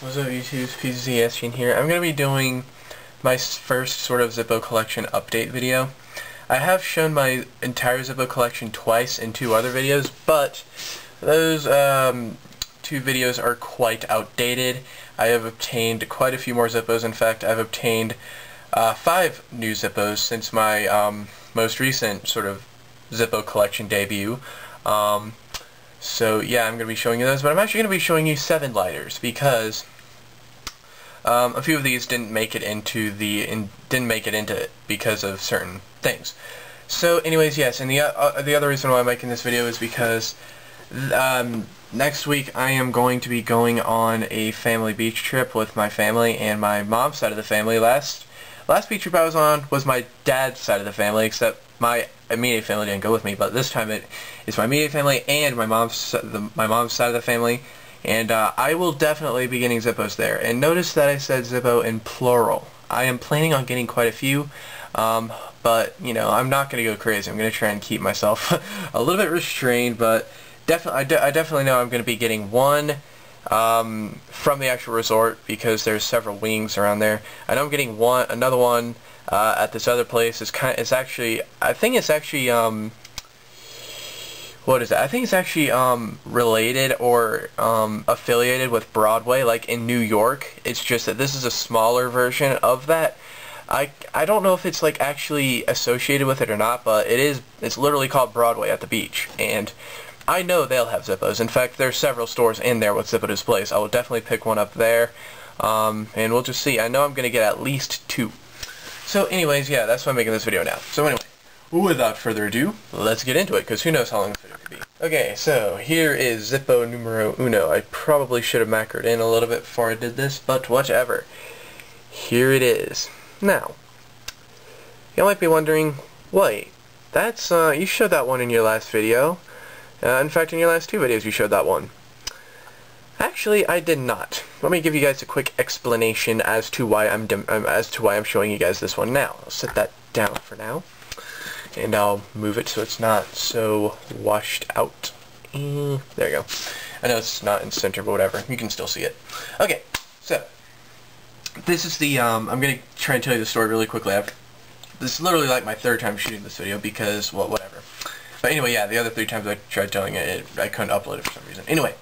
What's up YouTube, PZSG here. I'm going to be doing my first sort of Zippo collection update video. I have shown my entire Zippo collection twice in two other videos, but those um, two videos are quite outdated. I have obtained quite a few more Zippos. In fact, I've obtained uh, five new Zippos since my um, most recent sort of Zippo collection debut. Um, so yeah, I'm going to be showing you those, but I'm actually going to be showing you seven lighters because um, a few of these didn't make it into the in, didn't make it into it because of certain things. So anyways, yes, and the uh, the other reason why I'm making this video is because um, next week I am going to be going on a family beach trip with my family and my mom's side of the family. Last last beach trip I was on was my dad's side of the family, except my immediate family didn't go with me, but this time it is my immediate family and my mom's the, my mom's side of the family, and uh, I will definitely be getting Zippos there. And notice that I said Zippo in plural. I am planning on getting quite a few, um, but you know I'm not going to go crazy. I'm going to try and keep myself a little bit restrained, but definitely I, de I definitely know I'm going to be getting one um, from the actual resort because there's several wings around there. I know I'm getting one, another one uh, at this other place. It's kind, it's actually, I think it's actually, um, what is it? I think it's actually um, related or um, affiliated with Broadway, like in New York. It's just that this is a smaller version of that. I, I don't know if it's like actually associated with it or not, but it is. It's literally called Broadway at the beach, and I know they'll have Zippos. In fact, there's several stores in there with Zippo displays. I will definitely pick one up there, um, and we'll just see. I know I'm going to get at least two. So anyways, yeah, that's why I'm making this video now. So anyway, without further ado, let's get into it, because who knows how long this video could be. Okay, so here is Zippo numero uno. I probably should have macroed in a little bit before I did this, but whatever. Here it is. Now, you might be wondering, wait, that's, uh, you showed that one in your last video. Uh, in fact, in your last two videos you showed that one. Actually, I did not. Let me give you guys a quick explanation as to why I'm um, as to why I'm showing you guys this one now. I'll set that down for now, and I'll move it so it's not so washed out. Mm, there you go. I know it's not in center, but whatever. You can still see it. Okay, so this is the. Um, I'm gonna try and tell you the story really quickly. I've, this is literally like my third time shooting this video because well, whatever. But anyway, yeah, the other three times I tried telling it, it I couldn't upload it for some reason. Anyway,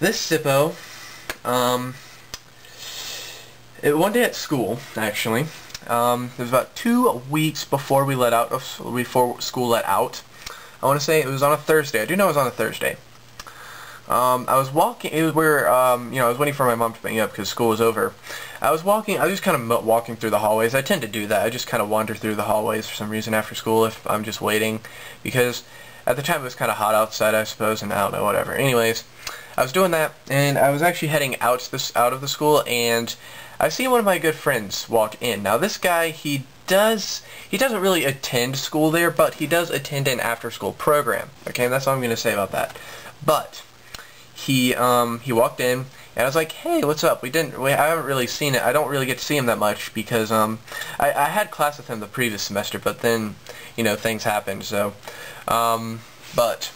this Zippo, um, it, one day at school, actually, um, it was about two weeks before we let out, before school let out. I want to say it was on a Thursday. I do know it was on a Thursday. Um, I was walking, it was where, um, you know, I was waiting for my mom to pick me up because school was over. I was walking, I was just kind of walking through the hallways. I tend to do that. I just kind of wander through the hallways for some reason after school if I'm just waiting. Because at the time it was kind of hot outside, I suppose, and I don't know, whatever. Anyways, I was doing that, and I was actually heading out, this, out of the school, and I see one of my good friends walk in. Now, this guy, he does he doesn't really attend school there, but he does attend an after-school program. Okay, that's all I'm going to say about that. But he um, he walked in and I was like, hey, what's up? We didn't, we, I haven't really seen it. I don't really get to see him that much because um, I, I had class with him the previous semester, but then, you know, things happened. So, um, but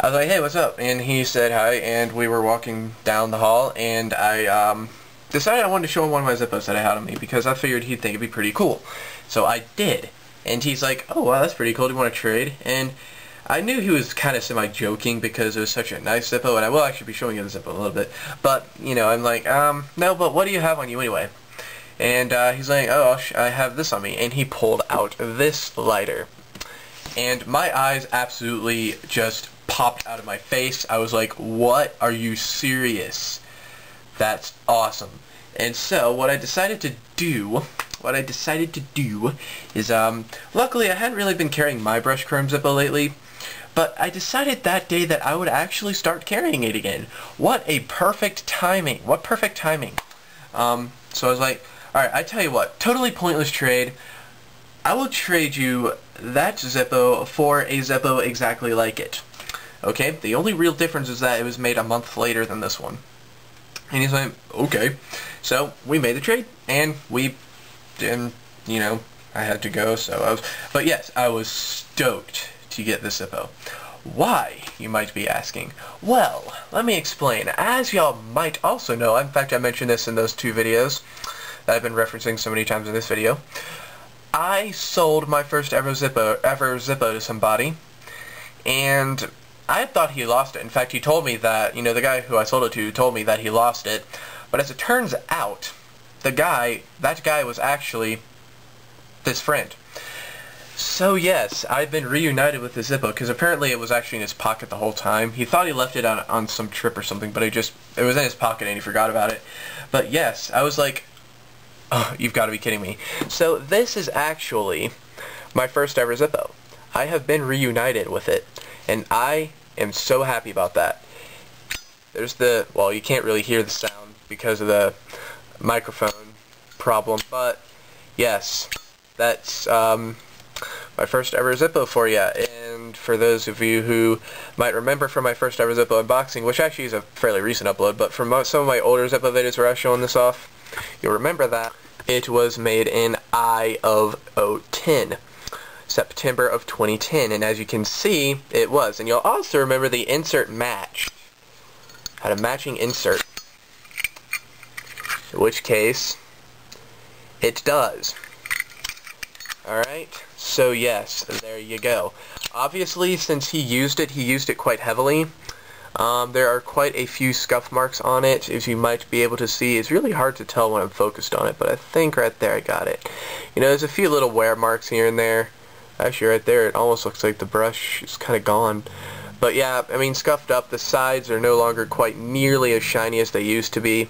I was like, hey, what's up? And he said hi, and we were walking down the hall, and I um, decided I wanted to show him one of my Zippos that I had on me because I figured he'd think it'd be pretty cool. So I did. And he's like, oh, wow, that's pretty cool. Do you want to trade? And I knew he was kind of semi-joking because it was such a nice Zippo, and I will actually be showing you the Zippo a little bit. But, you know, I'm like, um, no, but what do you have on you anyway? And uh, he's like, oh, I have this on me. And he pulled out this lighter. And my eyes absolutely just popped out of my face. I was like, what? Are you serious? That's awesome. And so, what I decided to do what I decided to do is, um, luckily I hadn't really been carrying my brush chrome Zippo lately, but I decided that day that I would actually start carrying it again. What a perfect timing. What perfect timing. Um, so I was like, alright, I tell you what, totally pointless trade. I will trade you that Zippo for a Zippo exactly like it. Okay, the only real difference is that it was made a month later than this one. And he's like, okay. So we made the trade, and we, and you know, I had to go, so I was, but yes, I was stoked to get the Zippo. Why, you might be asking? Well, let me explain. As y'all might also know, in fact I mentioned this in those two videos that I've been referencing so many times in this video, I sold my first ever Zippo, ever Zippo to somebody, and I thought he lost it. In fact, he told me that, you know, the guy who I sold it to told me that he lost it, but as it turns out, the guy, that guy was actually this friend. So yes, I've been reunited with the Zippo because apparently it was actually in his pocket the whole time. He thought he left it on on some trip or something, but it just it was in his pocket and he forgot about it. But yes, I was like, oh, you've got to be kidding me. So this is actually my first ever Zippo. I have been reunited with it, and I am so happy about that. There's the well, you can't really hear the sound because of the microphone problem, but yes, that's um, my first ever Zippo for you. And for those of you who might remember from my first ever Zippo unboxing, which actually is a fairly recent upload, but from some of my older Zippo videos where I was showing this off, you'll remember that it was made in I of 010. September of 2010, and as you can see, it was. And you'll also remember the insert match. Had a matching insert. In which case, it does. Alright, so yes, there you go. Obviously, since he used it, he used it quite heavily. Um, there are quite a few scuff marks on it, as you might be able to see. It's really hard to tell when I'm focused on it, but I think right there I got it. You know, there's a few little wear marks here and there. Actually, right there, it almost looks like the brush is kind of gone. But yeah, I mean, scuffed up. The sides are no longer quite nearly as shiny as they used to be.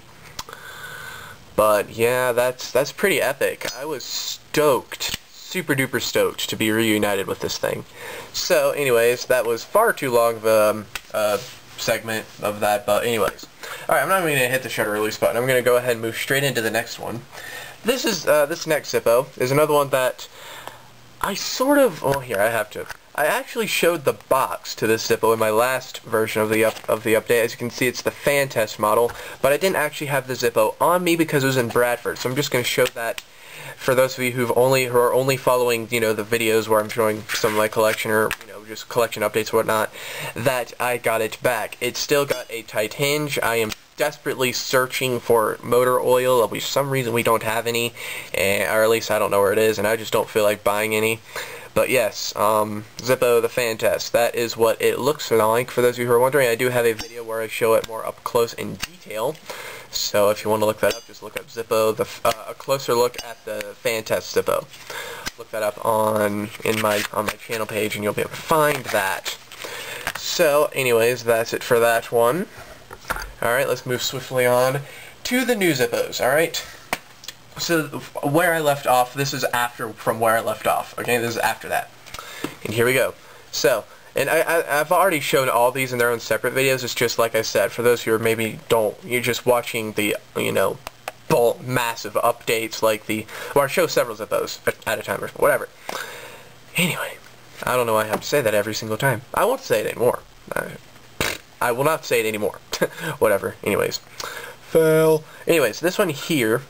But yeah, that's that's pretty epic. I was stoked super duper stoked to be reunited with this thing. So, anyways, that was far too long of a um, uh, segment of that, but anyways. Alright, I'm not even going to hit the shutter release button. I'm going to go ahead and move straight into the next one. This is, uh, this next Zippo is another one that I sort of, oh here, I have to. I actually showed the box to this Zippo in my last version of the up, of the update. As you can see, it's the fan test model, but I didn't actually have the Zippo on me because it was in Bradford, so I'm just going to show that for those of you who've only who are only following you know the videos where I'm showing some of my collection or you know just collection updates whatnot, that I got it back. It's still got a tight hinge. I am desperately searching for motor oil. For some reason we don't have any, or at least I don't know where it is, and I just don't feel like buying any. But yes, um, Zippo the fan test. That is what it looks like. For those of you who are wondering, I do have a video where I show it more up close in detail. So if you want to look that up, just look up Zippo, the, uh, a closer look at the fan test Zippo. Look that up on in my on my channel page, and you'll be able to find that. So, anyways, that's it for that one. All right, let's move swiftly on to the new Zippos. All right. So where I left off, this is after from where I left off. Okay, this is after that. And here we go. So and I, have already shown all these in their own separate videos. It's just like I said, for those who are maybe don't, you're just watching the, you know, massive updates like the, or I show several of those at a time or whatever. Anyway, I don't know why I have to say that every single time. I won't say it anymore. I, I will not say it anymore. whatever. Anyways. Fail. Anyways, this one here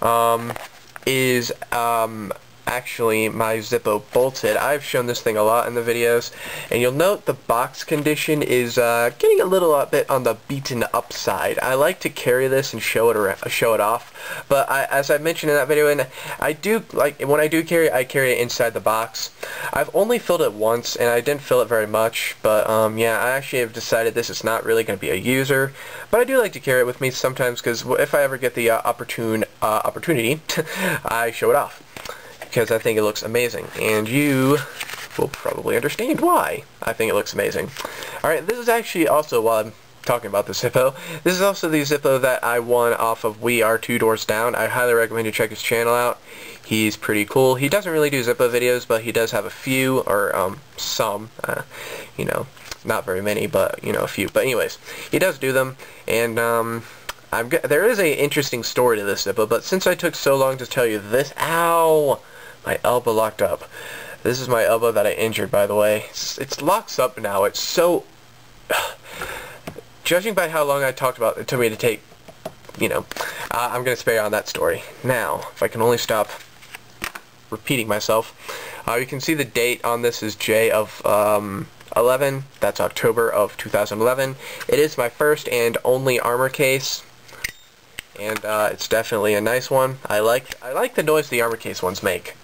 um, is um, actually my Zippo bolted. I've shown this thing a lot in the videos, and you'll note the box condition is uh, getting a little bit on the beaten up side. I like to carry this and show it around, show it off, but I, as I mentioned in that video, and I do like when I do carry, I carry it inside the box. I've only filled it once, and I didn't fill it very much, but um, yeah, I actually have decided this is not really going to be a user, but I do like to carry it with me sometimes because if I ever get the uh, opportune uh, opportunity, I show it off because I think it looks amazing, and you will probably understand why I think it looks amazing. Alright, this is actually also, while I'm talking about the Zippo, this is also the Zippo that I won off of We Are Two Doors Down. I highly recommend you check his channel out. He's pretty cool. He doesn't really do Zippo videos, but he does have a few, or um, some, uh, you know, not very many, but, you know, a few. But anyways, he does do them, and, um, there is a interesting story to this Zippo, but since I took so long to tell you this, ow! My elbow locked up. This is my elbow that I injured, by the way. It's, it's locks up now. It's so... Judging by how long I talked about it took me to take, you know, uh, I'm going to spare you on that story. Now, if I can only stop repeating myself, uh, you can see the date on this is J of um, 11. That's October of 2011. It is my first and only armor case, and uh, it's definitely a nice one. I like I like the noise the armor case ones make.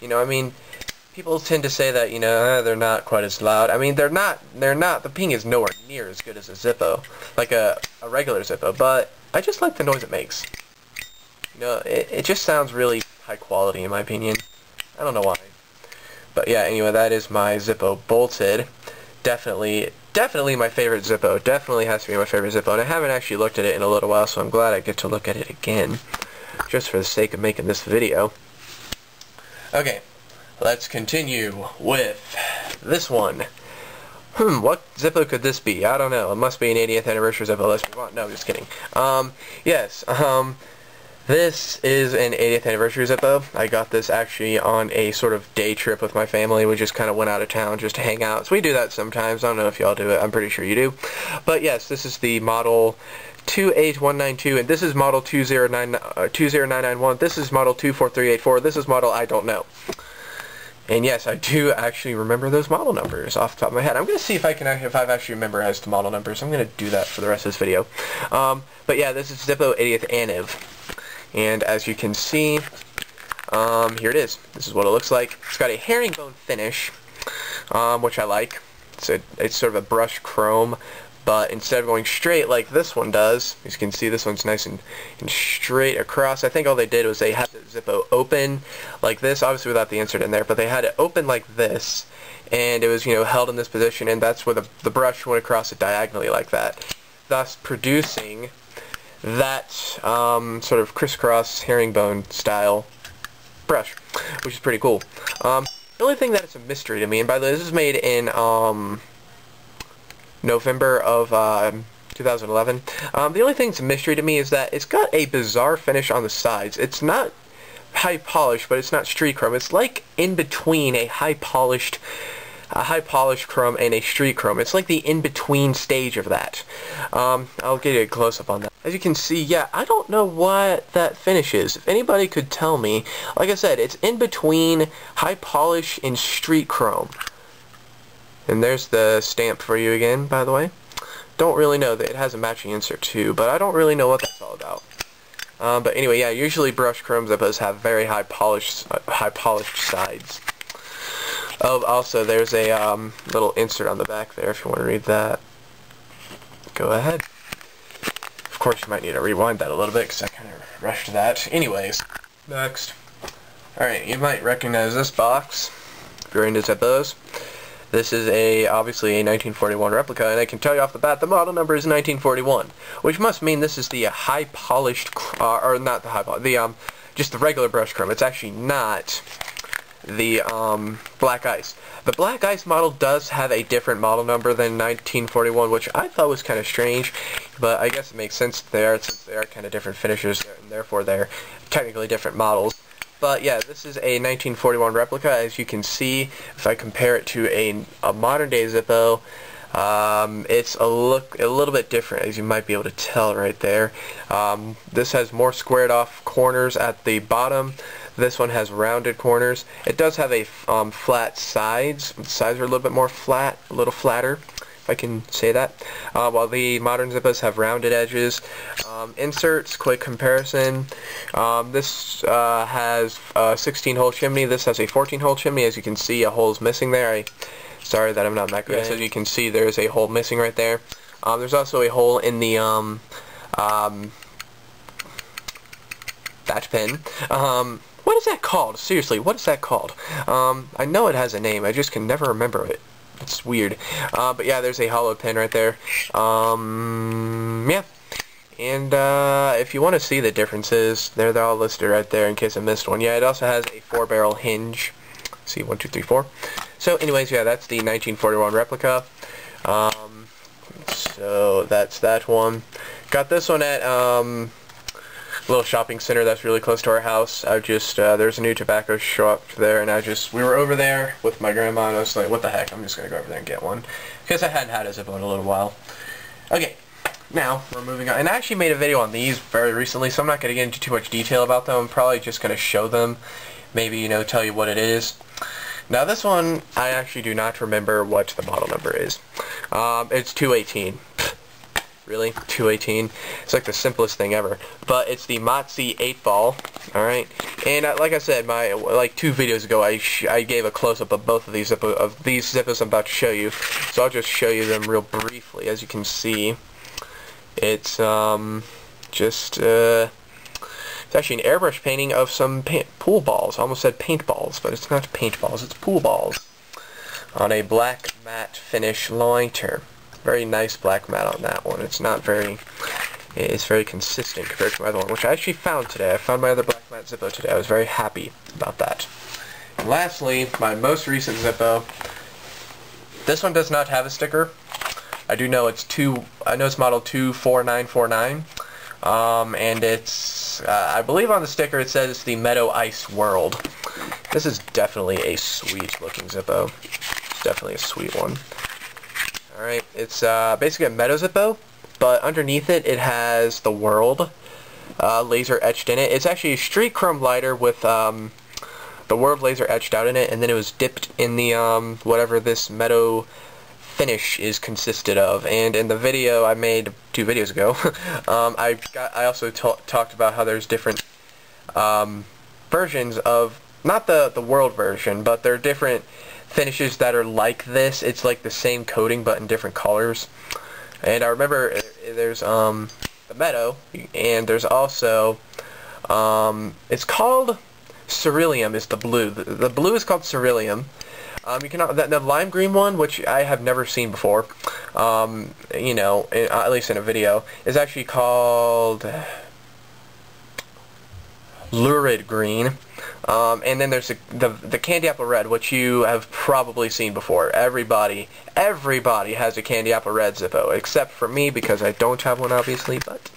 You know, I mean, people tend to say that you know eh, they're not quite as loud. I mean, they're not. They're not. The ping is nowhere near as good as a Zippo, like a a regular Zippo. But I just like the noise it makes. You know, it it just sounds really high quality in my opinion. I don't know why. But yeah, anyway, that is my Zippo bolted. Definitely, definitely my favorite Zippo. Definitely has to be my favorite Zippo. And I haven't actually looked at it in a little while, so I'm glad I get to look at it again. Just for the sake of making this video. Okay, let's continue with this one. Hmm, what Zippo could this be? I don't know. It must be an 80th anniversary Zippo. Let's move on. No, just kidding. Um, yes, um, this is an 80th anniversary Zippo. I got this actually on a sort of day trip with my family. We just kind of went out of town just to hang out. So we do that sometimes. I don't know if y'all do it. I'm pretty sure you do. But yes, this is the model 28192, and this is model 209, uh, 20991. This is model 24384. This is model I don't know. And yes, I do actually remember those model numbers off the top of my head. I'm going to see if I can if I've actually memorized the model numbers. I'm going to do that for the rest of this video. Um, but yeah, this is Zippo 80th Aniv. And as you can see, um, here it is. This is what it looks like. It's got a herringbone finish, um, which I like. It's, a, it's sort of a brushed chrome, but instead of going straight like this one does, as you can see this one's nice and, and straight across. I think all they did was they had the Zippo open like this, obviously without the insert in there, but they had it open like this, and it was, you know, held in this position, and that's where the, the brush went across it diagonally like that, thus producing that um, sort of crisscross herringbone style brush, which is pretty cool. Um, the only thing that is a mystery to me, and by the way, this is made in um, November of uh, 2011. Um, the only thing that's a mystery to me is that it's got a bizarre finish on the sides. It's not high polished, but it's not street chrome. It's like in between a high polished a high polished chrome and a street chrome. It's like the in-between stage of that. Um, I'll get you a close-up on that. As you can see, yeah, I don't know what that finish is. If anybody could tell me, like I said, it's in between high polish and street chrome. And there's the stamp for you again, by the way. Don't really know that it has a matching insert too, but I don't really know what that's all about. Um, but anyway, yeah, usually brush chrome zippos have very high polished, uh, high polished sides. Oh, also, there's a um, little insert on the back there if you want to read that. Go ahead. Of course, you might need to rewind that a little bit because I kind of rushed that. Anyways, next. Alright, you might recognize this box if you're into Zippos. This is a obviously a 1941 replica, and I can tell you off the bat the model number is 1941, which must mean this is the high polished, uh, or not the high polished, the um, just the regular brush chrome. It's actually not the um, Black Ice. The Black Ice model does have a different model number than 1941, which I thought was kind of strange, but I guess it makes sense there since they are kind of different finishers, and therefore they're technically different models. But yeah, this is a 1941 replica. As you can see, if I compare it to a, a modern day Zippo, um, it's a look a little bit different, as you might be able to tell right there. Um, this has more squared off corners at the bottom. This one has rounded corners. It does have a um, flat sides. The sides are a little bit more flat, a little flatter, if I can say that. Uh, while the modern Zippos have rounded edges. Um, inserts, quick comparison. Um, this uh, has a 16-hole chimney. This has a 14-hole chimney. As you can see, a hole is missing there. I Sorry that I'm not that good. As you can see, there's a hole missing right there. Um, there's also a hole in the um, um, batch pin. Um, what is that called? Seriously, what is that called? Um, I know it has a name. I just can never remember it. It's weird. Uh, but yeah, there's a hollow pin right there. Um, yeah. And uh, if you want to see the differences, they're, they're all listed right there in case I missed one. Yeah, it also has a four-barrel hinge. See, one, two, three, four. So, anyways, yeah, that's the 1941 replica. Um, so, that's that one. Got this one at, um, little shopping center that's really close to our house. I just, uh, there's a new tobacco shop there, and I just, we were over there with my grandma, and I was like, what the heck, I'm just going to go over there and get one. Because I hadn't had a Zippo in a little while. Okay, now, we're moving on. And I actually made a video on these very recently, so I'm not going to get into too much detail about them. I'm probably just going to show them, maybe, you know, tell you what it is. Now this one, I actually do not remember what the model number is. Um, it's 218. Really? 218? It's like the simplest thing ever. But it's the Mazzi 8 ball, alright? And uh, like I said, my like two videos ago, I I gave a close-up of both of these of these Zippos I'm about to show you. So I'll just show you them real briefly. As you can see, it's um just uh it's actually an airbrush painting of some paint, pool balls. I almost said paintballs, but it's not paintballs, it's pool balls. On a black matte finish loiter. Very nice black matte on that one. It's not very, it's very consistent compared to my other one, which I actually found today. I found my other black matte Zippo today. I was very happy about that. And lastly, my most recent Zippo. This one does not have a sticker. I do know it's two. I know it's model 24949. Um, and it's, uh, I believe on the sticker it says the Meadow Ice World. This is definitely a sweet looking Zippo. It's definitely a sweet one. It's uh, basically a Meadow Zippo, but underneath it, it has the world uh, laser etched in it. It's actually a street chrome lighter with um, the world laser etched out in it, and then it was dipped in the, um, whatever this Meadow finish is consisted of. And in the video I made two videos ago, um, I got I also talked about how there's different um, versions of not the the world version, but there are different finishes that are like this. It's like the same coating but in different colors. And I remember uh, there's um, the meadow, and there's also um, it's called Cerulean is the blue. The, the blue is called Cerulean, um, you can the, the, lime green one, which I have never seen before, um, you know, in, at least in a video, is actually called lurid green. Um, and then there's the, the, the candy apple red, which you have probably seen before. Everybody, everybody has a candy apple red Zippo, except for me because I don't have one, obviously. But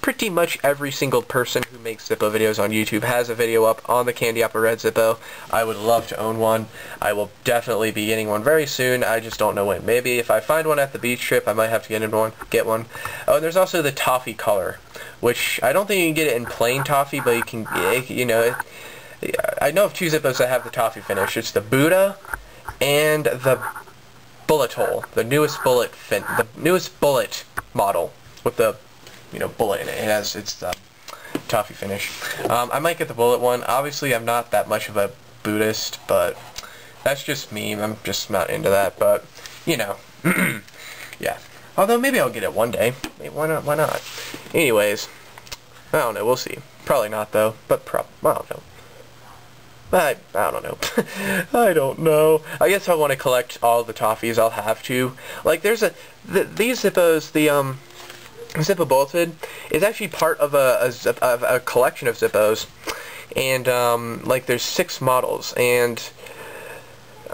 pretty much every single person who makes Zippo videos on YouTube has a video up on the Candy Apple Red Zippo. I would love to own one. I will definitely be getting one very soon. I just don't know when. Maybe if I find one at the beach trip, I might have to get one. Get one. Oh, and there's also the toffee color, which I don't think you can get it in plain toffee, but you can, you know, I know of two Zippos that have the toffee finish. It's the Buddha and the bullet hole, the newest bullet fin, the newest bullet model with the you know, bullet in it. It has, it's the toffee finish. Um, I might get the bullet one. Obviously, I'm not that much of a Buddhist, but that's just me. I'm just not into that, but, you know, yeah. Although, maybe I'll get it one day. Why not? Why not? Anyways, I don't know. We'll see. Probably not, though, but prob I don't know. I, I don't know. I don't know. I guess I want to collect all the toffees, I'll have to. Like, there's a... The, these Zippos, the, um... Zippo Bolted is actually part of a, a, of a collection of Zippos, and um, like there's six models, and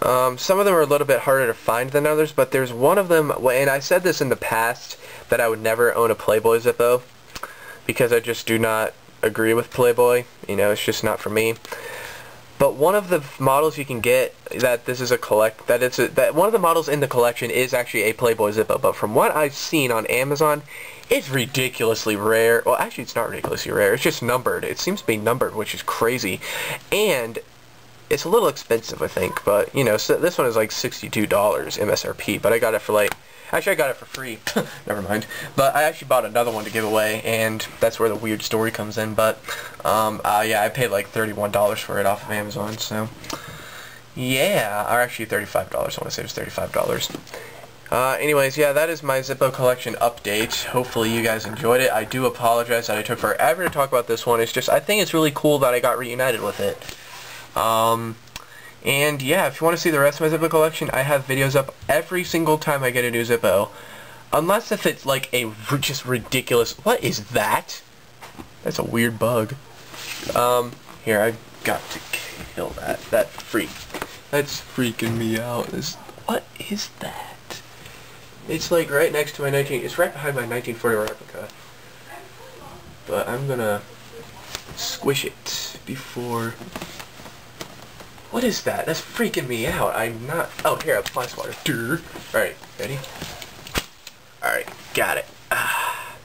um, some of them are a little bit harder to find than others, but there's one of them, and I said this in the past, that I would never own a Playboy Zippo, because I just do not agree with Playboy, you know, it's just not for me. But one of the models you can get that this is a collect that it's a, that one of the models in the collection is actually a Playboy Zippo. But from what I've seen on Amazon, it's ridiculously rare. Well, actually, it's not ridiculously rare. It's just numbered. It seems to be numbered, which is crazy. And it's a little expensive, I think. But, you know, so this one is like $62 MSRP. But I got it for like... Actually, I got it for free. Never mind. But I actually bought another one to give away, and that's where the weird story comes in. But, um, uh, yeah, I paid like $31 for it off of Amazon, so... Yeah, or actually $35. I want to say it was $35. Uh, anyways, yeah, that is my Zippo collection update. Hopefully you guys enjoyed it. I do apologize that I took forever to talk about this one. It's just, I think it's really cool that I got reunited with it. Um, and yeah, if you want to see the rest of my Zippo collection, I have videos up every single time I get a new Zippo. Unless if it's like a just ridiculous, what is that? That's a weird bug. Um, here, I've got to kill that. That freak. That's freaking me out. This, what is that? It's like right next to my 19, it's right behind my 1940 replica. But I'm gonna squish it before, what is that? That's freaking me out. I'm not, oh here, apply water. Alright, ready? Alright, got it. Ah.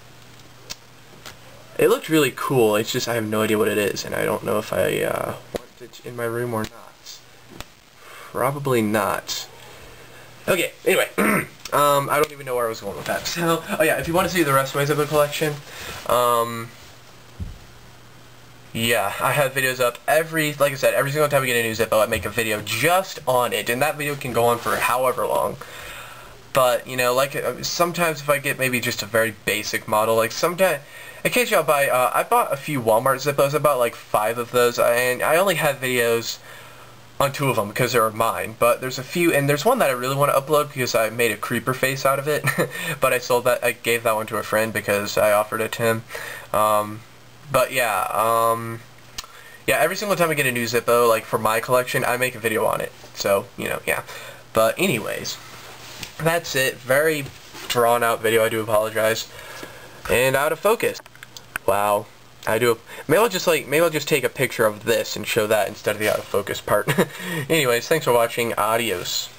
It looked really cool, it's just I have no idea what it is, and I don't know if I uh, want it in my room or not. Probably not. Okay, anyway. um, I don't even know where I was going with that. So, oh yeah, if you want to see the rest of my Zippo collection, um, yeah, I have videos up every, like I said, every single time we get a new Zippo, I make a video just on it, and that video can go on for however long. But, you know, like, uh, sometimes if I get maybe just a very basic model, like, sometimes, occasionally I'll buy, uh, I bought a few Walmart Zippos, I bought like five of those, and I only have videos on two of them because they're mine, but there's a few, and there's one that I really want to upload because I made a creeper face out of it, but I sold that, I gave that one to a friend because I offered it to him. Um, but yeah, um, yeah, every single time I get a new Zippo, like for my collection, I make a video on it. So, you know, yeah. But anyways, that's it. Very drawn out video, I do apologize. And out of focus. Wow. I do. Maybe I'll just like maybe I'll just take a picture of this and show that instead of the out of focus part. Anyways, thanks for watching. Adios.